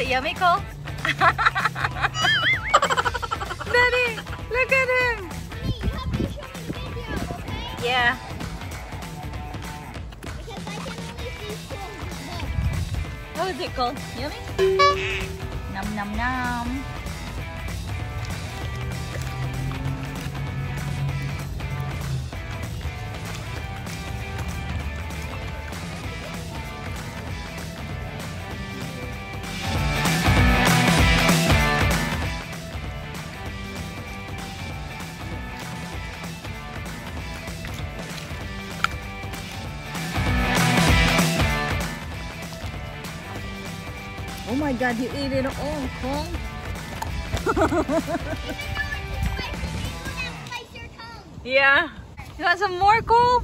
yummy, Cole? Daddy, look at him. Mommy, video, okay? Yeah. How is it, Cole? Yummy? Nom nom nom. Oh my god, you ate it all, Cole. Yeah. You want some more, Cole?